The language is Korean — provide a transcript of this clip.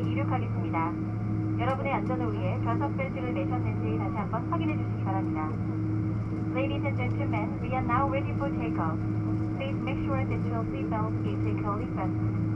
이륙하겠습니다. 여러분의 안전을 위해 좌석 벨트를 매셨는지 다시 한번 확인해 주시기 바랍니다. Ladies and gentlemen, we are now ready for takeoff. Please make sure that your seatbelt is securely fastened.